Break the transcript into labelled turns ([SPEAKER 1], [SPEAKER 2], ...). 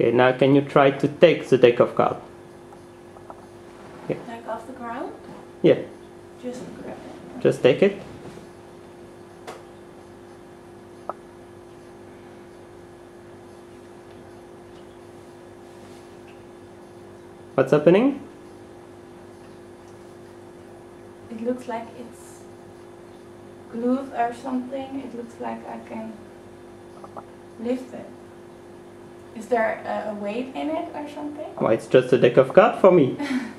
[SPEAKER 1] Okay, now can you try to take the deck of cards?
[SPEAKER 2] Like off the ground?
[SPEAKER 1] Yeah,
[SPEAKER 2] Just grab it.
[SPEAKER 1] just take it. What's happening?
[SPEAKER 2] It looks like it's glued or something. It looks like I can lift it. Is there a, a weight in it or something?
[SPEAKER 1] Well, it's just a deck of cards for me.